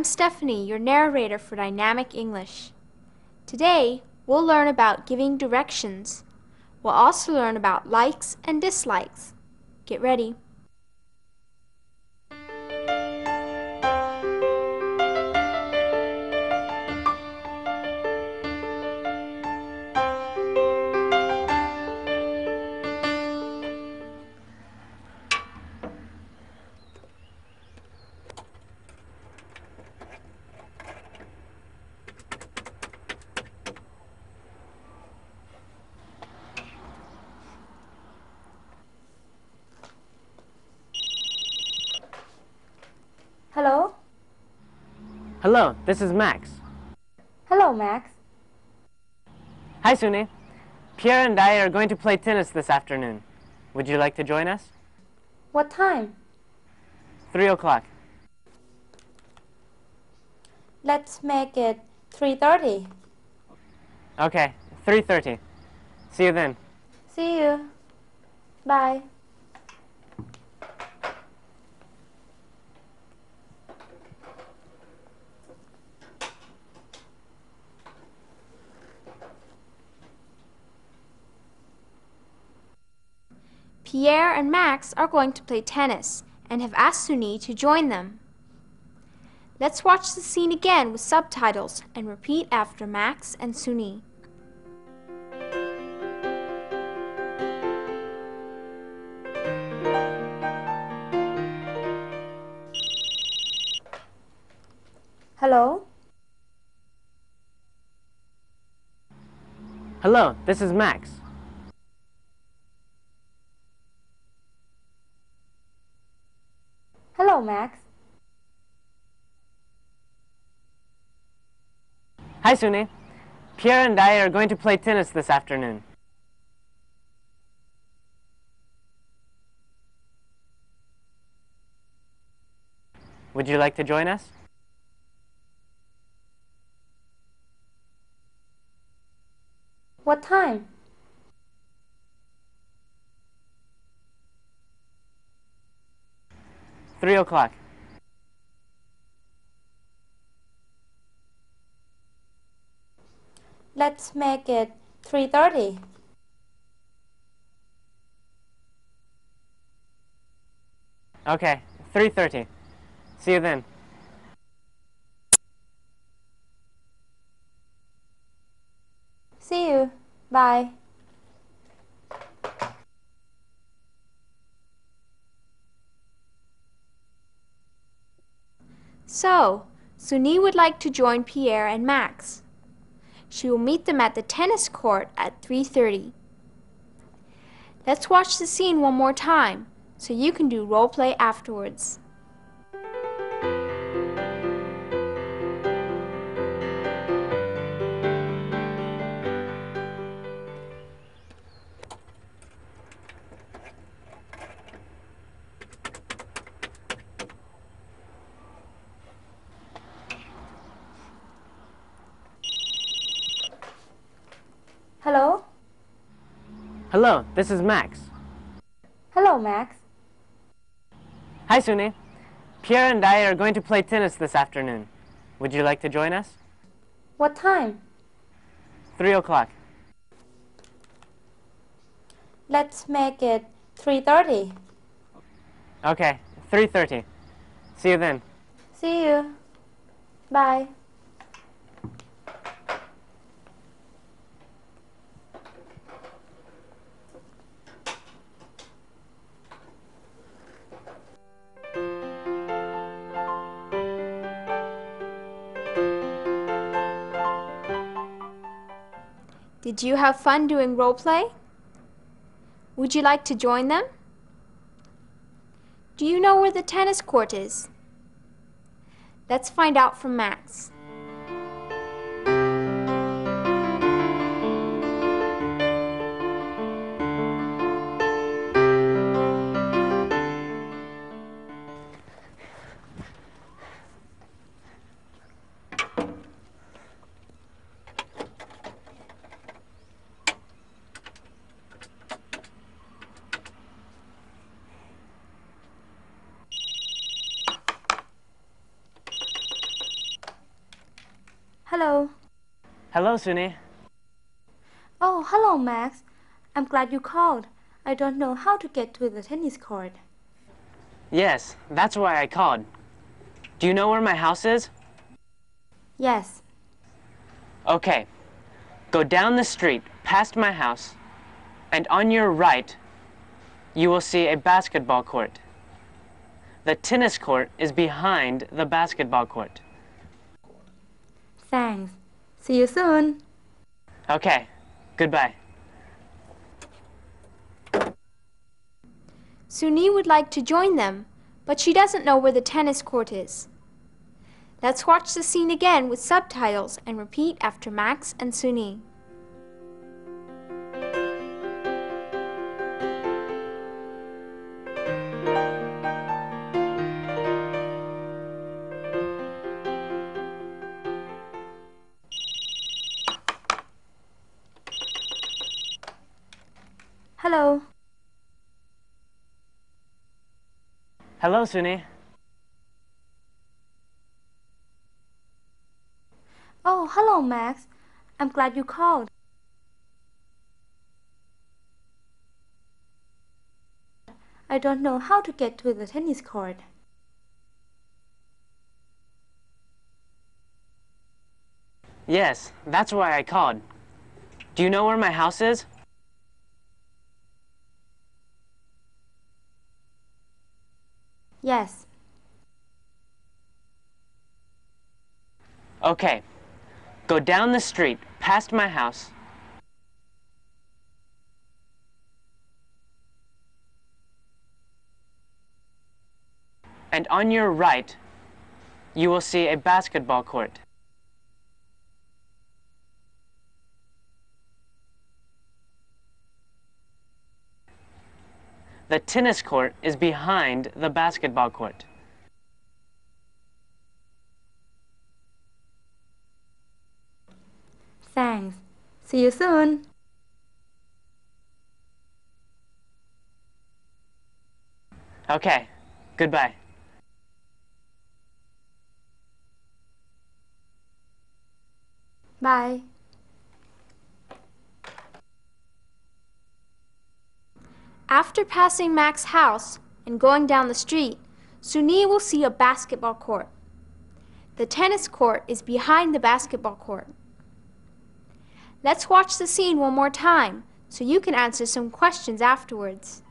I'm Stephanie, your narrator for Dynamic English. Today, we'll learn about giving directions. We'll also learn about likes and dislikes. Get ready. Hello, this is Max. Hello, Max. Hi, Suni. Pierre and I are going to play tennis this afternoon. Would you like to join us? What time? Three o'clock. Let's make it 3:30. Okay, 3.30. See you then. See you. Bye. Pierre and Max are going to play tennis and have asked Suni to join them. Let's watch the scene again with subtitles and repeat after Max and Suni. Hello? Hello, this is Max. Hello, Max. Hi, Suni. Pierre and I are going to play tennis this afternoon. Would you like to join us? What time? Three o'clock. Let's make it 3:30. Okay, 3.30. See you then. See you. Bye. So, Suni would like to join Pierre and Max. She will meet them at the tennis court at 3:30. Let's watch the scene one more time so you can do role play afterwards. Hello, this is Max. Hello, Max. Hi, Suni. Pierre and I are going to play tennis this afternoon. Would you like to join us? What time? Three o'clock. Let's make it 3:30. Okay, 3.30. See you then. See you. Bye. Did you have fun doing role play? Would you like to join them? Do you know where the tennis court is? Let's find out from Max. Hello, Suni. Oh, hello, Max. I'm glad you called. I don't know how to get to the tennis court. Yes, that's why I called. Do you know where my house is? Yes. Okay. Go down the street past my house, and on your right, you will see a basketball court. The tennis court is behind the basketball court. Thanks. See you soon. Okay, goodbye. Suni would like to join them, but she doesn't know where the tennis court is. Let's watch the scene again with subtitles and repeat after Max and Suni. Hello, Suni. Oh, hello, Max. I'm glad you called. I don't know how to get to the tennis court. Yes, that's why I called. Do you know where my house is? Yes. Okay. Go down the street past my house. And on your right, you will see a basketball court. The tennis court is behind the basketball court. Thanks. See you soon. Okay, goodbye. Bye. After passing Max's house and going down the street, Suni will see a basketball court. The tennis court is behind the basketball court. Let's watch the scene one more time so you can answer some questions afterwards.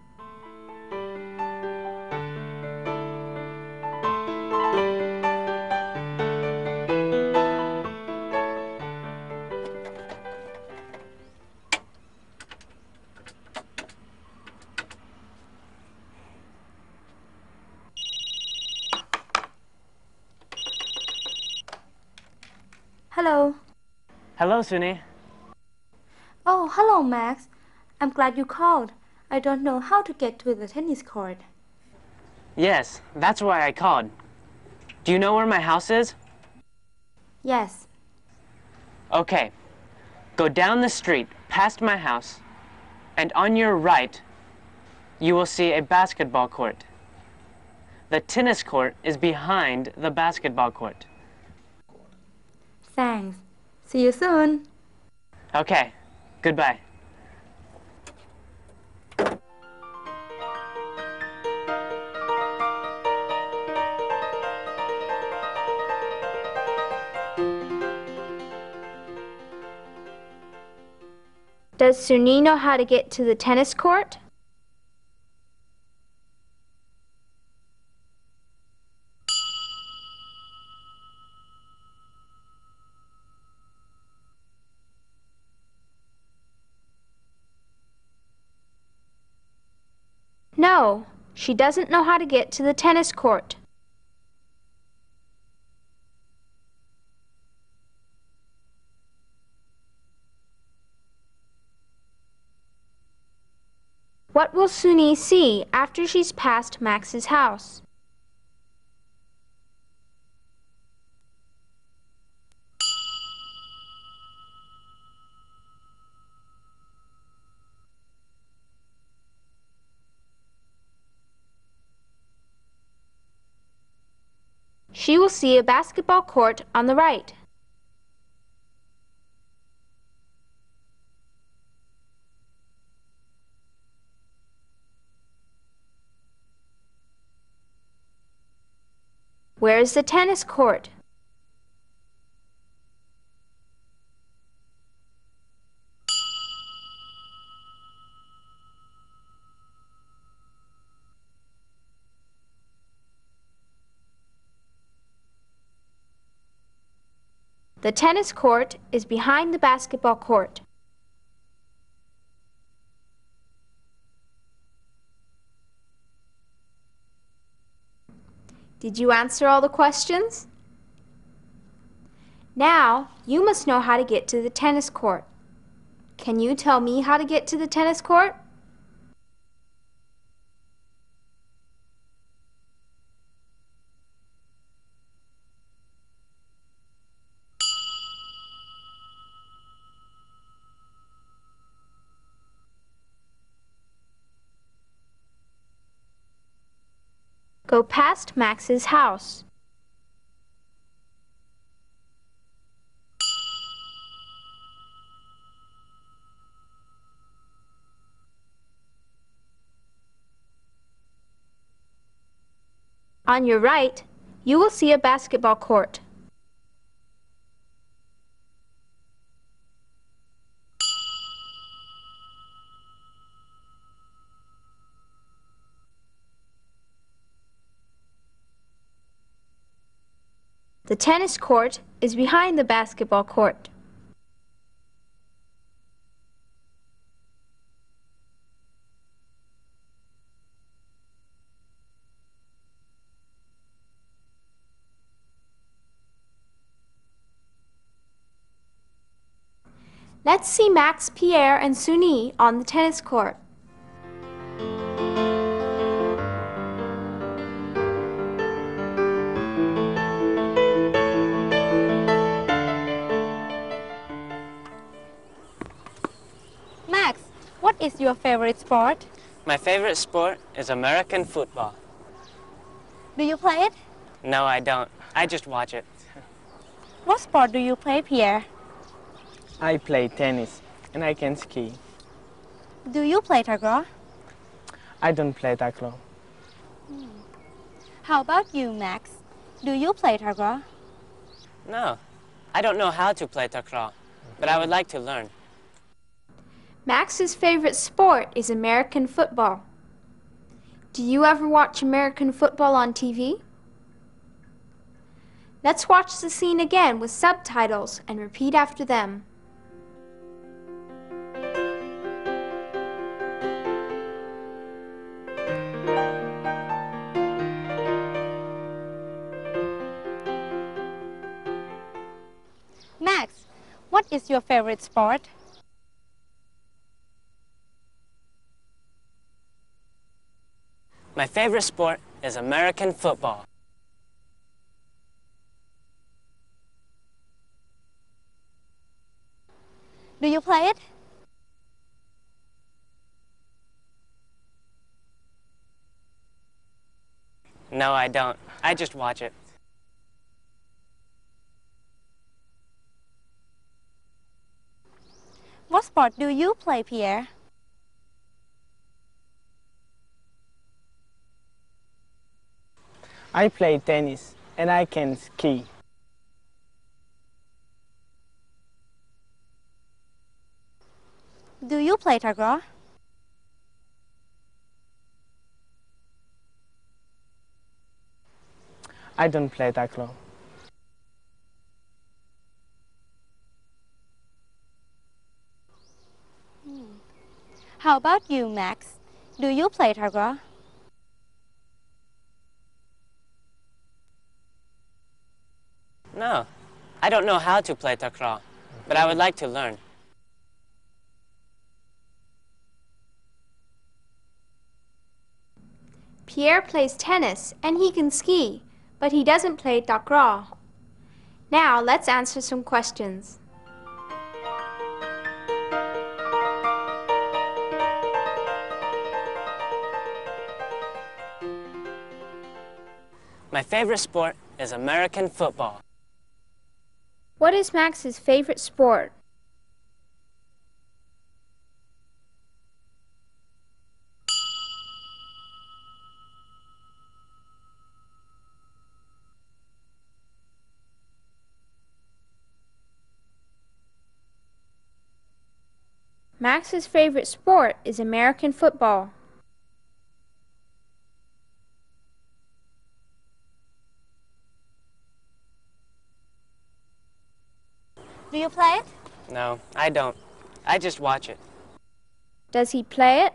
Hello. Hello, Suni. Oh, hello, Max. I'm glad you called. I don't know how to get to the tennis court. Yes, that's why I called. Do you know where my house is? Yes. Okay. Go down the street past my house, and on your right, you will see a basketball court. The tennis court is behind the basketball court. Thanks. See you soon. Okay, goodbye. Does Suni know how to get to the tennis court? She doesn't know how to get to the tennis court. What will Suni see after she's passed Max's house? she will see a basketball court on the right. Where is the tennis court? The tennis court is behind the basketball court. Did you answer all the questions? Now, you must know how to get to the tennis court. Can you tell me how to get to the tennis court? Go past Max's house. On your right, you will see a basketball court. Tennis court is behind the basketball court. Let's see Max, Pierre, and Suni on the tennis court. Is your favorite sport? My favorite sport is American football. Do you play it? No, I don't. I just watch it. What sport do you play, Pierre? I play tennis and I can ski. Do you play takraw? I don't play takraw. Hmm. How about you, Max? Do you play takraw? No, I don't know how to play takraw, but I would like to learn. Max's favorite sport is American football. Do you ever watch American football on TV? Let's watch the scene again with subtitles and repeat after them. Max, what is your favorite sport? My favorite sport is American football. Do you play it? No, I don't. I just watch it. What sport do you play, Pierre? I play tennis and I can ski. Do you play takraw? I don't play takraw. Hmm. How about you, Max? Do you play takraw? No, I don't know how to play takraw, but I would like to learn. Pierre plays tennis and he can ski, but he doesn't play takraw. Now let's answer some questions. My favorite sport is American football. What is Max's favorite sport? Max's favorite sport is American football. Do you play it? No, I don't. I just watch it. Does he play it?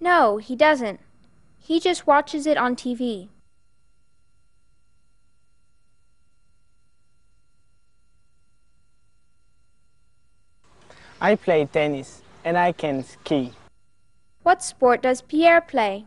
No, he doesn't. He just watches it on TV. I play tennis and I can ski. What sport does Pierre play?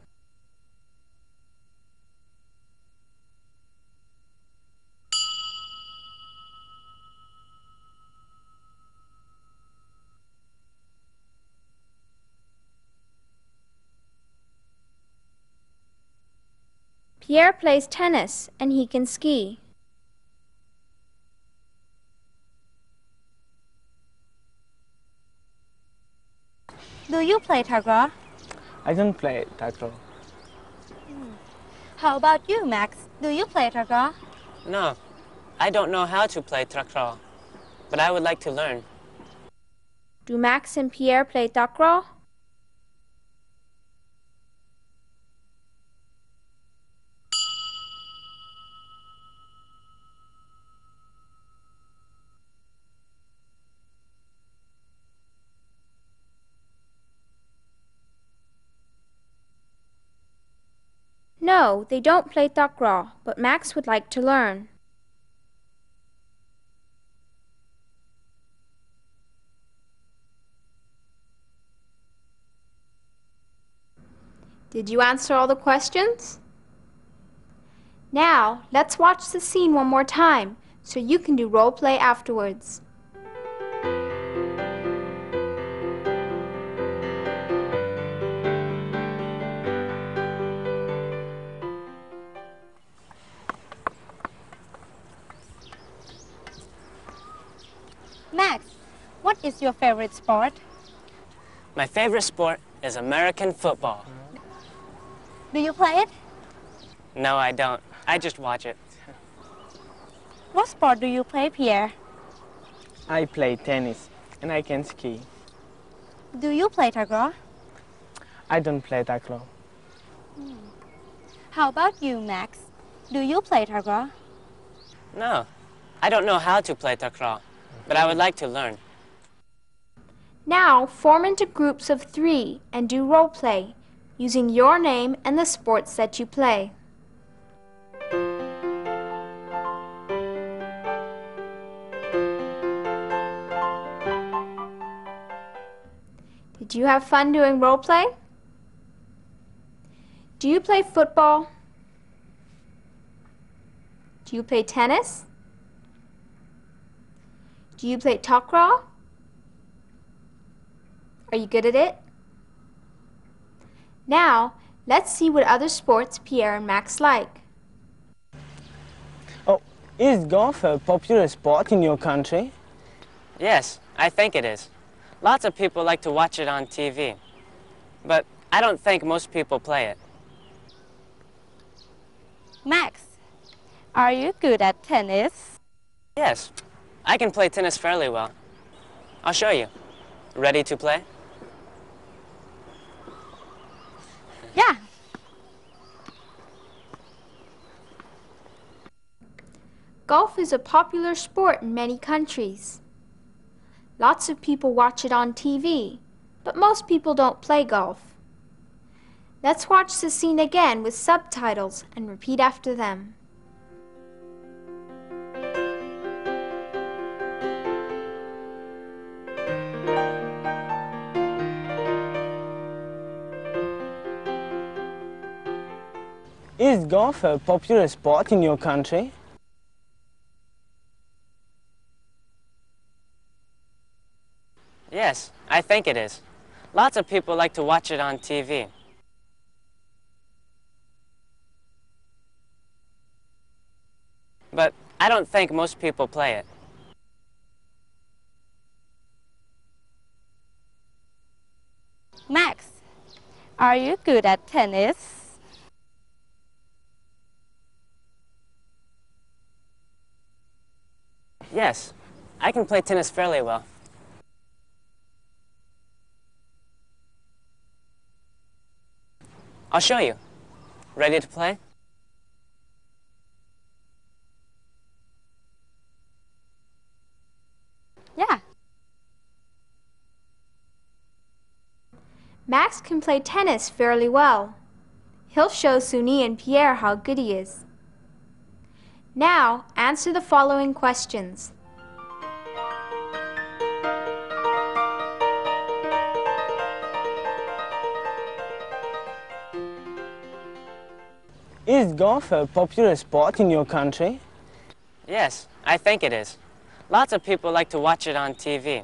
Pierre plays tennis and he can ski. Do you play takraw? I don't play takraw. Hmm. How about you, Max? Do you play takraw? No, I don't know how to play takraw, but I would like to learn. Do Max and Pierre play takraw? No, they don't play takraw, but Max would like to learn. Did you answer all the questions? Now, let's watch the scene one more time so you can do role play afterwards. Is your favorite sport? My favorite sport is American football. Do you play it? No, I don't. I just watch it. What sport do you play, Pierre? I play tennis and I can ski. Do you play takraw? I don't play takraw. Hmm. How about you, Max? Do you play takraw? No, I don't know how to play takraw, but I would like to learn. Now, form into groups of three and do role play using your name and the sports that you play. Did you have fun doing role play? Do you play football? Do you play tennis? Do you play takraw? Are you good at it? Now, let's see what other sports Pierre and Max like. Oh, is golf a popular sport in your country? Yes, I think it is. Lots of people like to watch it on TV, but I don't think most people play it. Max, are you good at tennis? Yes, I can play tennis fairly well. I'll show you. Ready to play? Yeah. Golf is a popular sport in many countries. Lots of people watch it on TV, but most people don't play golf. Let's watch the scene again with subtitles and repeat after them. is golf a popular sport in your country? Yes, I think it is. Lots of people like to watch it on TV. But I don't think most people play it. Max, are you good at tennis? Yes, I can play tennis fairly well. I'll show you. Ready to play? Yeah. Max can play tennis fairly well. He'll show Suni and Pierre how good he is. Now, answer the following questions. Is golf a popular sport in your country? Yes, I think it is. Lots of people like to watch it on TV.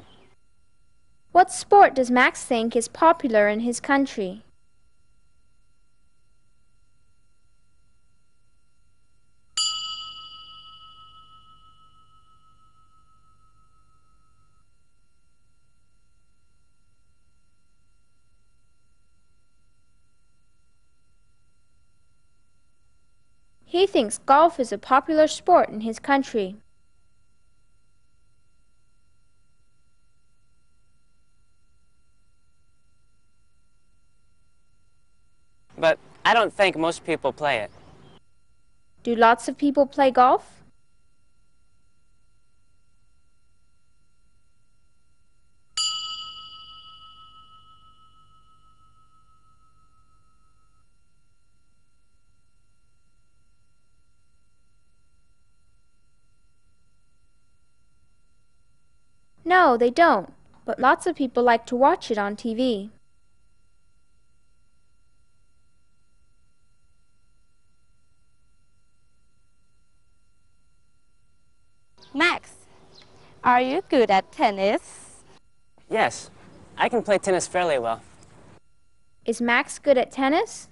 What sport does Max think is popular in his country? Thinks golf is a popular sport in his country. But I don't think most people play it. Do lots of people play golf? No, they don't, but lots of people like to watch it on TV. Max, are you good at tennis? Yes, I can play tennis fairly well. Is Max good at tennis?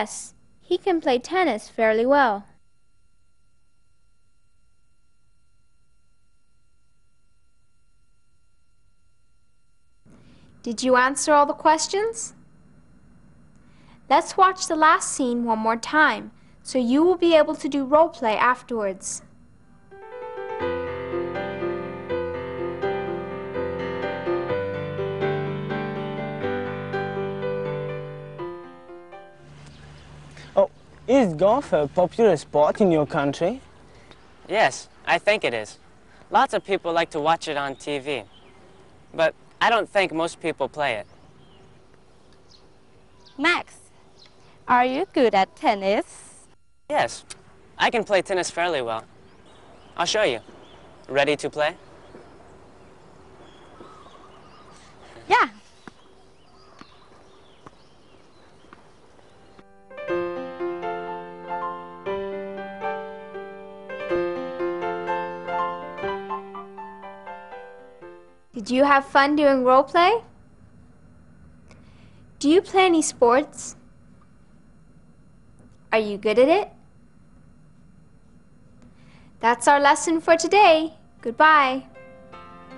Yes, he can play tennis fairly well. Did you answer all the questions? Let's watch the last scene one more time, so you will be able to do role play afterwards. Is golf a popular sport in your country? Yes, I think it is. Lots of people like to watch it on TV. But I don't think most people play it. Max, are you good at tennis? Yes, I can play tennis fairly well. I'll show you. Ready to play? Yeah. Did you have fun doing role play? Do you play any sports? Are you good at it? That's our lesson for today. Goodbye.